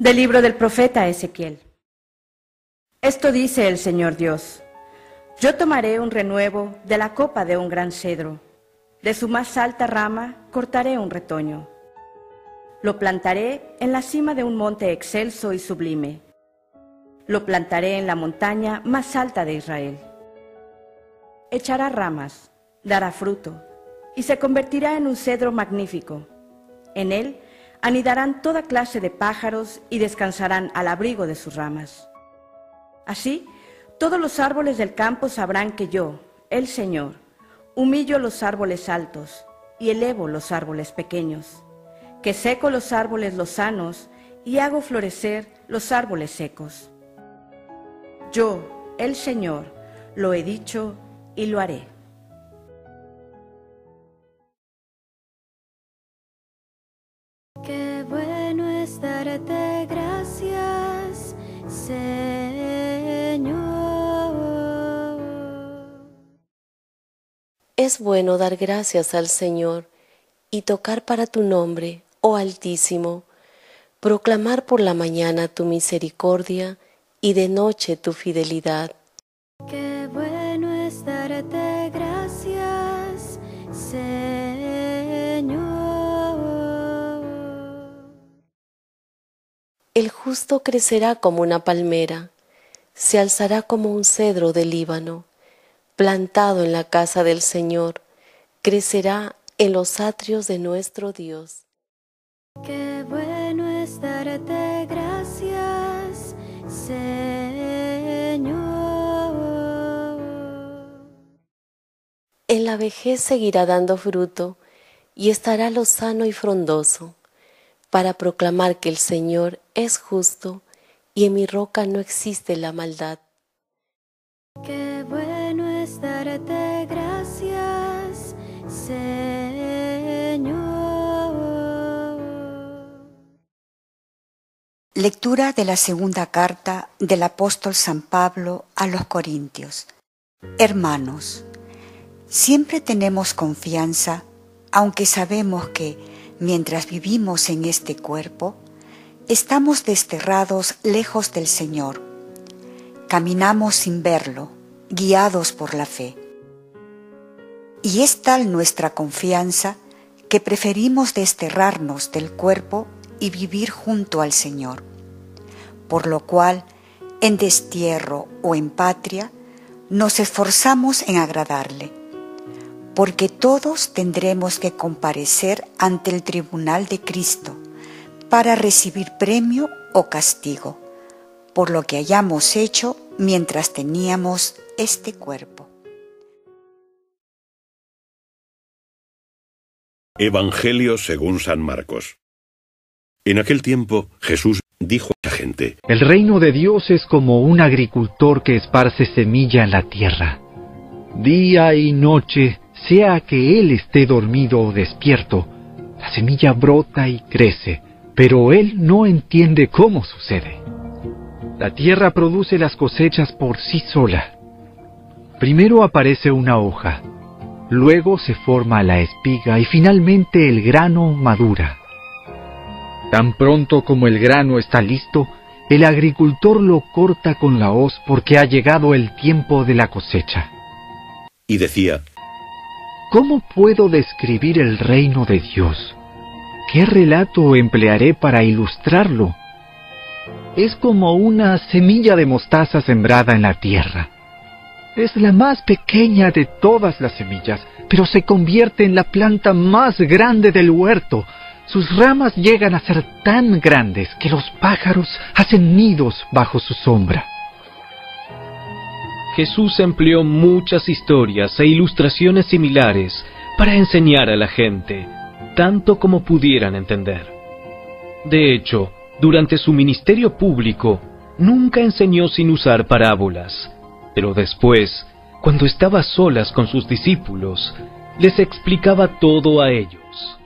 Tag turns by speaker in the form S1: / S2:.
S1: Del libro del profeta Ezequiel. Esto dice el Señor Dios. Yo tomaré un renuevo de la copa de un gran cedro. De su más alta rama cortaré un retoño. Lo plantaré en la cima de un monte excelso y sublime. Lo plantaré en la montaña más alta de Israel. Echará ramas, dará fruto, y se convertirá en un cedro magnífico. En él anidarán toda clase de pájaros y descansarán al abrigo de sus ramas. Así, todos los árboles del campo sabrán que yo, el Señor, humillo los árboles altos y elevo los árboles pequeños, que seco los árboles lozanos y hago florecer los árboles secos. Yo, el Señor, lo he dicho y lo haré.
S2: Gracias, Señor.
S3: Es bueno dar gracias al Señor y tocar para tu nombre, oh Altísimo, proclamar por la mañana tu misericordia y de noche tu fidelidad. El justo crecerá como una palmera, se alzará como un cedro del Líbano, plantado en la casa del Señor, crecerá en los atrios de nuestro Dios.
S2: Qué bueno es darte gracias, Señor.
S3: En la vejez seguirá dando fruto y estará lozano y frondoso, para proclamar que el Señor es justo y en mi roca no existe la maldad.
S2: Qué bueno es darte gracias, Señor.
S4: Lectura de la segunda carta del apóstol San Pablo a los Corintios. Hermanos, siempre tenemos confianza, aunque sabemos que, mientras vivimos en este cuerpo, estamos desterrados lejos del Señor. Caminamos sin verlo, guiados por la fe. Y es tal nuestra confianza que preferimos desterrarnos del cuerpo y vivir junto al Señor. Por lo cual, en destierro o en patria, nos esforzamos en agradarle, porque todos tendremos que comparecer ante el tribunal de Cristo para recibir premio o castigo por lo que hayamos hecho mientras teníamos este cuerpo.
S5: Evangelio según San Marcos. En aquel tiempo Jesús dijo a la gente,
S6: El reino de Dios es como un agricultor que esparce semilla en la tierra. Día y noche, sea que él esté dormido o despierto, la semilla brota y crece, pero él no entiende cómo sucede. La tierra produce las cosechas por sí sola. Primero aparece una hoja, luego se forma la espiga y finalmente el grano madura. Tan pronto como el grano está listo, el agricultor lo corta con la hoz porque ha llegado el tiempo de la cosecha.
S5: y decía,
S6: ¿Cómo puedo describir el reino de Dios? ¿Qué relato emplearé para ilustrarlo? Es como una semilla de mostaza sembrada en la tierra. Es la más pequeña de todas las semillas, pero se convierte en la planta más grande del huerto. Sus ramas llegan a ser tan grandes que los pájaros hacen nidos bajo su sombra.
S7: Jesús empleó muchas historias e ilustraciones similares para enseñar a la gente, tanto como pudieran entender. De hecho, durante su ministerio público, nunca enseñó sin usar parábolas, pero después, cuando estaba solas con sus discípulos, les explicaba todo a ellos.